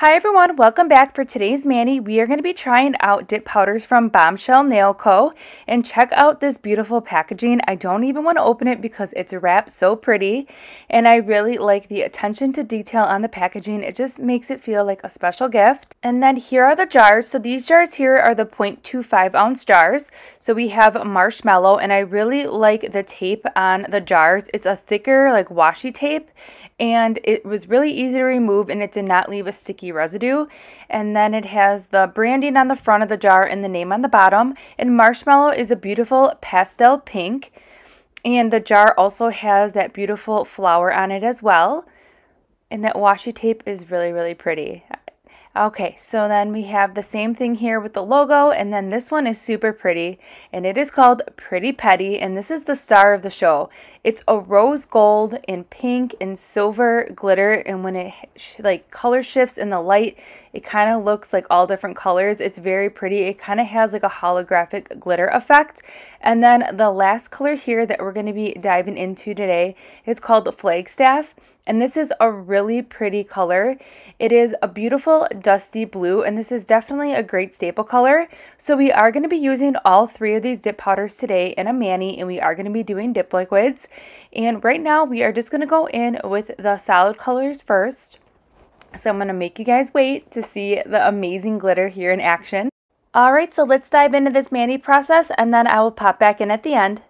Hi everyone, welcome back for today's mani. We are going to be trying out dip powders from Bombshell Nail Co. And check out this beautiful packaging. I don't even want to open it because it's wrapped so pretty. And I really like the attention to detail on the packaging. It just makes it feel like a special gift. And then here are the jars. So these jars here are the 0.25 ounce jars. So we have marshmallow and I really like the tape on the jars. It's a thicker like washi tape and it was really easy to remove and it did not leave a sticky residue. And then it has the branding on the front of the jar and the name on the bottom. And marshmallow is a beautiful pastel pink. And the jar also has that beautiful flower on it as well. And that washi tape is really, really pretty. Okay, so then we have the same thing here with the logo, and then this one is super pretty, and it is called Pretty Petty, and this is the star of the show. It's a rose gold and pink and silver glitter, and when it like color shifts in the light, it kind of looks like all different colors. It's very pretty. It kind of has like a holographic glitter effect. And then the last color here that we're going to be diving into today, it's called Flagstaff. And this is a really pretty color. It is a beautiful dusty blue, and this is definitely a great staple color. So we are going to be using all three of these dip powders today in a mani, and we are going to be doing dip liquids. And right now, we are just going to go in with the solid colors first. So I'm going to make you guys wait to see the amazing glitter here in action. Alright, so let's dive into this mani process, and then I will pop back in at the end.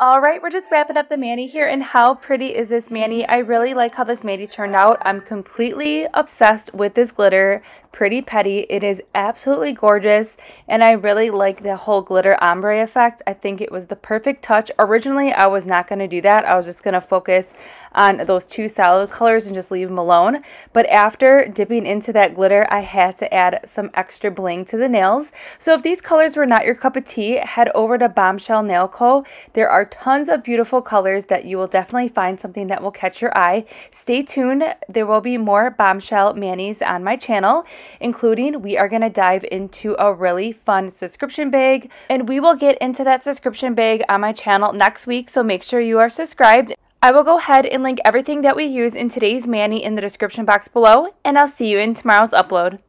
All right, we're just wrapping up the mani here, and how pretty is this mani? I really like how this mani turned out. I'm completely obsessed with this glitter. Pretty Petty. It is absolutely gorgeous, and I really like the whole glitter ombre effect. I think it was the perfect touch. Originally, I was not going to do that. I was just going to focus on those two solid colors and just leave them alone. But after dipping into that glitter, I had to add some extra bling to the nails. So if these colors were not your cup of tea, head over to Bombshell Nail Co. There are tons of beautiful colors that you will definitely find something that will catch your eye. Stay tuned. There will be more Bombshell manis on my channel including we are going to dive into a really fun subscription bag and we will get into that subscription bag on my channel next week so make sure you are subscribed. I will go ahead and link everything that we use in today's mani in the description box below and I'll see you in tomorrow's upload.